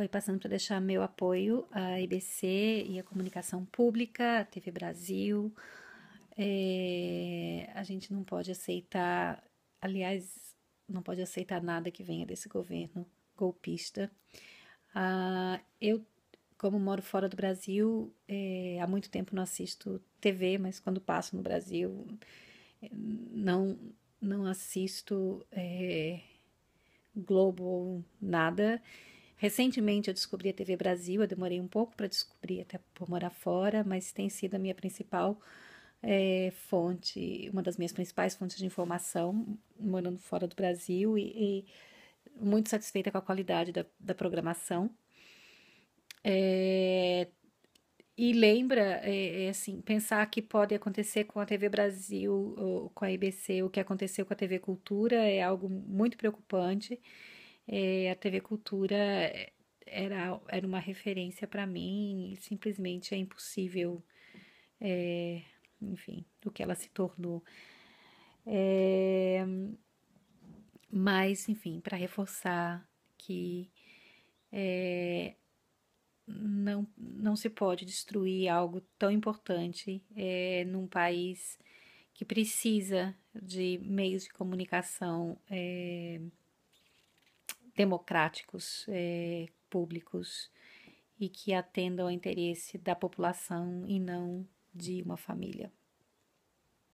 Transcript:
Oi, passando para deixar meu apoio à IBC e à comunicação pública, à TV Brasil. É, a gente não pode aceitar, aliás, não pode aceitar nada que venha desse governo golpista. Ah, eu, como moro fora do Brasil, é, há muito tempo não assisto TV, mas quando passo no Brasil, não, não assisto é, Globo, nada. Recentemente eu descobri a TV Brasil, eu demorei um pouco para descobrir, até por morar fora, mas tem sido a minha principal é, fonte, uma das minhas principais fontes de informação, morando fora do Brasil e, e muito satisfeita com a qualidade da, da programação. É, e lembra, é, é, assim, pensar que pode acontecer com a TV Brasil, ou com a IBC, o que aconteceu com a TV Cultura é algo muito preocupante é, a TV Cultura era, era uma referência para mim e simplesmente é impossível, é, enfim, do que ela se tornou. É, mas, enfim, para reforçar que é, não, não se pode destruir algo tão importante é, num país que precisa de meios de comunicação é, democráticos, é, públicos e que atendam ao interesse da população e não de uma família.